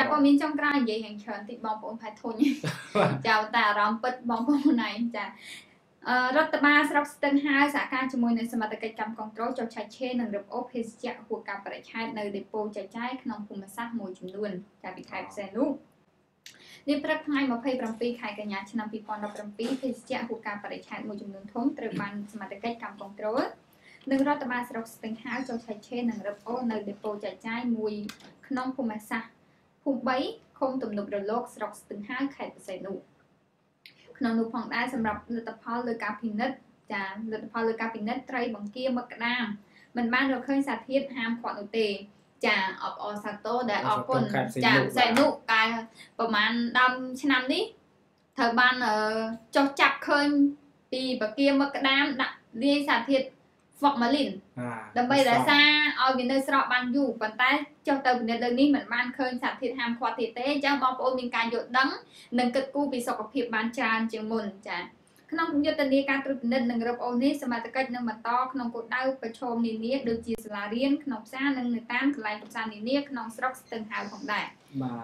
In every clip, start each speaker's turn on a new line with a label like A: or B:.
A: តែព័ត៌មានចុងក្រោយនិយាយយ៉ាងច្រើនតិចបងប្អូនផែធុញចាតែអារម្មណ៍ពិតបងប្អូនឯងចាអឺរដ្ឋបាលស្រុកស្ទឹងហើយសហការជាមួយនឹងសមាជិកកម្មគ្រប់គ្រងចុះឆែកឆេរនិងរឹបអូសភេសជ្ជៈហួសការបរិច្ឆេទនៅដេប៉ូចែកចាយក្នុងភូមិសាស្ត្រមួយចំនួនចាពីខេត្តផ្សេងនោះនេះព្រឹកថ្ងៃ27ខែកញ្ញាឆ្នាំ2017ភេសជ្ជៈហួសការបរិច្ឆេទមួយចំនួនធំត្រូវបានសមាជិកកម្មគ្រប់គ្រងនិងរដ្ឋបាលស្រុកស្ទឹងហាវចុះឆែកឆេរនិងរឹបអូសនៅដេប៉ូចែកចាយមួយក្នុងភូមិសាស្ត្រ ភូមិ3ឃុំទំនប់រលកស្រុកស្ទឹងហាវខេត្តបរសៃនុក្នុងនោះផងដែរសម្រាប់លទ្ធផលលើការពិនិត្យចាលទ្ធផលលើការពិនិត្យត្រីបង្គាមឹកក្តាមมันបានរកឃើញសារធាតុហាមឃាត់នោះទេចាអបអរសាទរដែលអរគុណចាសែនុកាលប្រហែលដើមឆ្នាំនេះត្រូវបានចុះចាប់ឃើញពីបកាមឹកក្តាមដាក់លាយសារធាតុ formalin ដើម្បីរក្សាឲ្យវានៅស្រកបានយូរប៉ុន្តែចុះទៅពិនិត្យលើនេះมันបានឃើញសារធាតុហាមឃាត់ទៀតទេអញ្ចឹងបងប្អូនមានការយល់ដឹងនិងគិតគូរពីសុខភាពបានច្រើនជាងមុនចា៎ក្នុងយុទ្ធនាការត្រួតពិនិត្យនិងរឹបអូសនេះសមាជិកនឹងបន្តក្នុងគោលដៅប្រឈមនានាដូចជាសាលារៀនក្នុងផ្សារនិងនៅតាមកន្លែងកម្សាន្តនានាក្នុងស្រុកស្ទឹងហៅផងដែរ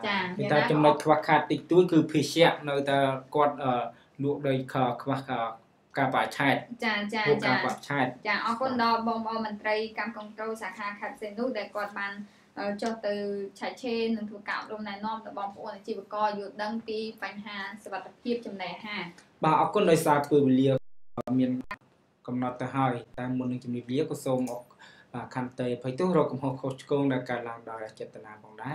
B: ចា៎តែចំណុចខ្វះខាតតិចតួចគឺភេសជ្ជៈនៅតែគាត់លក់ដោយខ្វះ ការបច្ឆេទ
A: ចាចា
B: ចាការបច្ឆេទ
A: ចាអរគុណដល់បងប្អូនមន្ត្រីកម្មគងត្រូលសាខាខេត្តសេនុដែលគាត់បានចុះទៅឆែកឆេរនិងធ្វើការអប់រំណែនាំដល់បងប្អូនអាជីវករយល់ដឹងពីបញ្ហាសុខភាពចំណីអាហារ
B: បាទអរគុណដោយសារពេលវេលាមានកំណត់ទៅហើយតែមុននឹងជំរាបលាក៏សូមអរខន្តីអភ័យទោសរកកំហុសខុសឆ្គងដែលកើតឡើងដោយចេតនាផងដែរ